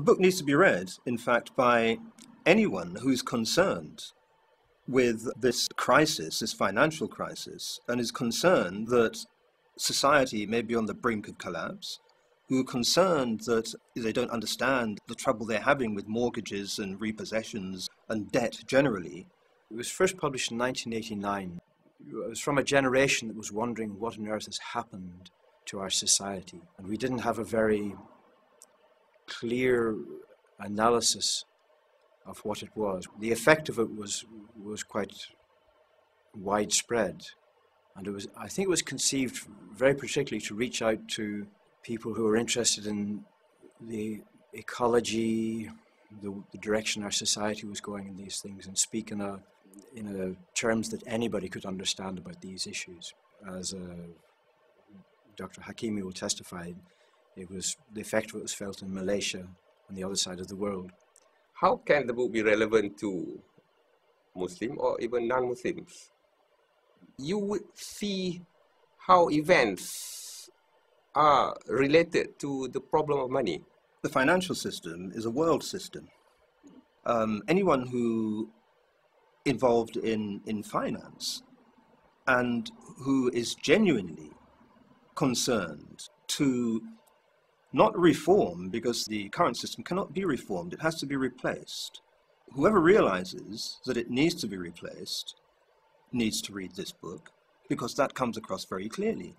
The book needs to be read, in fact, by anyone who's concerned with this crisis, this financial crisis, and is concerned that society may be on the brink of collapse, who are concerned that they don't understand the trouble they're having with mortgages and repossessions and debt generally. It was first published in 1989. It was from a generation that was wondering what on earth has happened to our society. And we didn't have a very clear analysis of what it was. The effect of it was, was quite widespread. And it was, I think it was conceived very particularly to reach out to people who are interested in the ecology, the, the, direction our society was going in these things, and speak in a in a terms that anybody could understand about these issues. As uh, Dr. Hakimi will testify, it was the effect of it was felt in Malaysia on the other side of the world. How can the book be relevant to Muslim or even non-Muslims? You would see how events are related to the problem of money. The financial system is a world system. Um, anyone who involved in, in finance and who is genuinely concerned to not reform because the current system cannot be reformed, it has to be replaced. Whoever realizes that it needs to be replaced needs to read this book because that comes across very clearly.